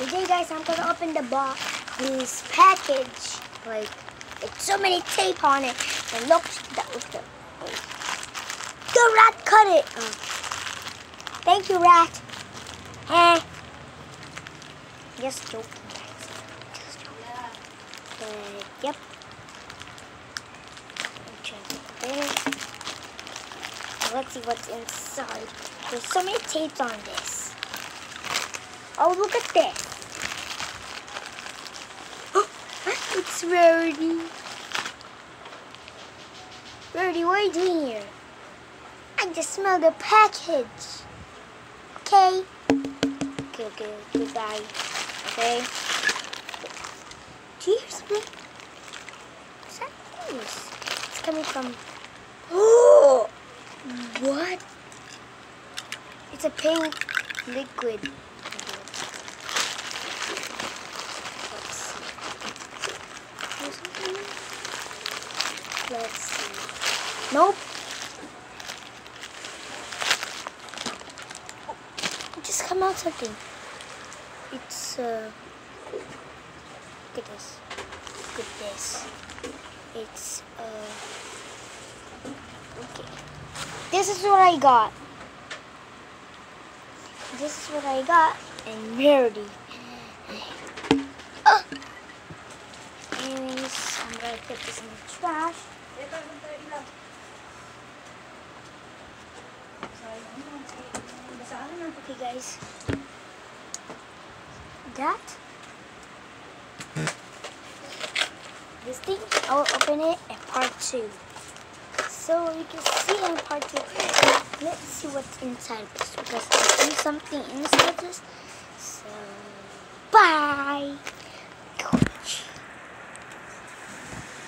Today, guys, I'm gonna open the box, this package. Like, it's so many tape on it. And look, that was the, the rat cut it. Oh. Thank you, rat. Eh. Just joking, guys. Just joking. Uh, yep. Let's see what's inside. There's so many tapes on this. Oh, look at this. It's Rarity. Rarity, what are you doing here? I just smelled the package. Okay. Okay, okay, goodbye. Okay. Do you hear something? What's that noise? It's coming from... Oh! What? It's a pink liquid. Let's see. Let's see. Nope. It just come out something. It's uh look at this. Look at this. It's uh okay. This is what I got. This is what I got and Rarity. Uh. Gonna put this in the trash. Okay guys. That this thing, I'll open it in part two. So you can see in part two. Let's see what's inside this because I see something inside this